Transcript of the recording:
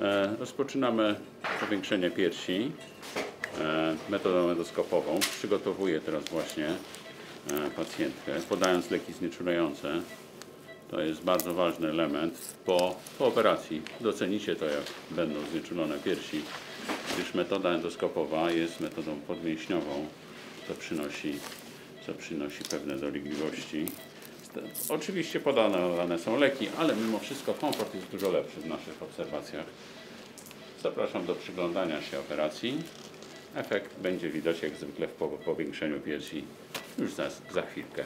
E, Rozpoczynamy powiększenie piersi e, metodą endoskopową. Przygotowuję teraz właśnie e, pacjentkę, podając leki znieczulające. To jest bardzo ważny element po, po operacji. Docenicie to, jak będą znieczulone piersi, gdyż metoda endoskopowa jest metodą podmięśniową, co przynosi, co przynosi pewne dolegliwości. Oczywiście podane są leki, ale mimo wszystko komfort jest dużo lepszy w naszych obserwacjach. Zapraszam do przyglądania się operacji. Efekt będzie widać jak zwykle w po- powiększeniu piersi już za, za chwilkę.